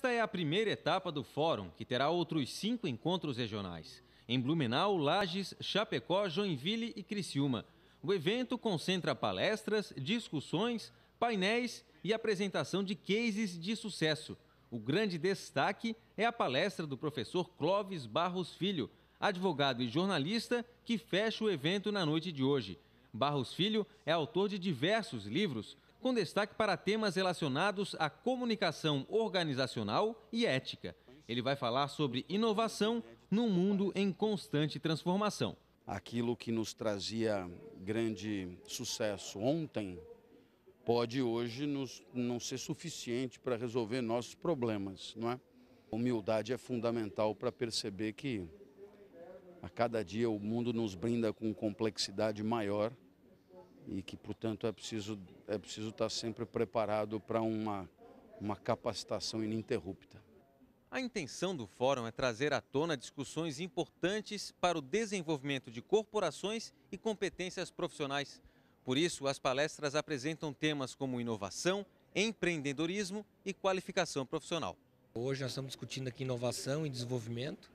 Esta é a primeira etapa do fórum, que terá outros cinco encontros regionais. Em Blumenau, Lages, Chapecó, Joinville e Criciúma. O evento concentra palestras, discussões, painéis e apresentação de cases de sucesso. O grande destaque é a palestra do professor Clóvis Barros Filho, advogado e jornalista, que fecha o evento na noite de hoje. Barros Filho é autor de diversos livros, com destaque para temas relacionados à comunicação organizacional e ética. Ele vai falar sobre inovação num mundo em constante transformação. Aquilo que nos trazia grande sucesso ontem pode hoje nos, não ser suficiente para resolver nossos problemas, não é? Humildade é fundamental para perceber que a cada dia o mundo nos brinda com complexidade maior e que, portanto, é preciso, é preciso estar sempre preparado para uma, uma capacitação ininterrupta. A intenção do fórum é trazer à tona discussões importantes para o desenvolvimento de corporações e competências profissionais. Por isso, as palestras apresentam temas como inovação, empreendedorismo e qualificação profissional. Hoje nós estamos discutindo aqui inovação e desenvolvimento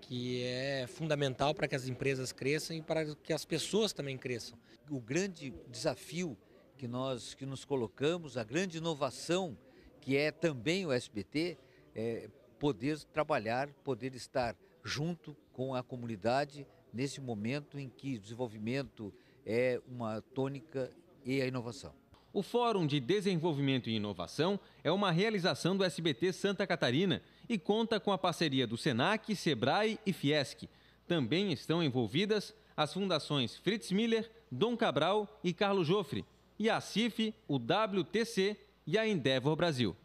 que é fundamental para que as empresas cresçam e para que as pessoas também cresçam. O grande desafio que nós que nos colocamos, a grande inovação que é também o SBT, é poder trabalhar, poder estar junto com a comunidade nesse momento em que o desenvolvimento é uma tônica e a inovação. O Fórum de Desenvolvimento e Inovação é uma realização do SBT Santa Catarina e conta com a parceria do SENAC, SEBRAE e Fiesc. Também estão envolvidas as fundações Fritz Miller, Dom Cabral e Carlos Joffre, e a CIF, o WTC e a Endeavor Brasil.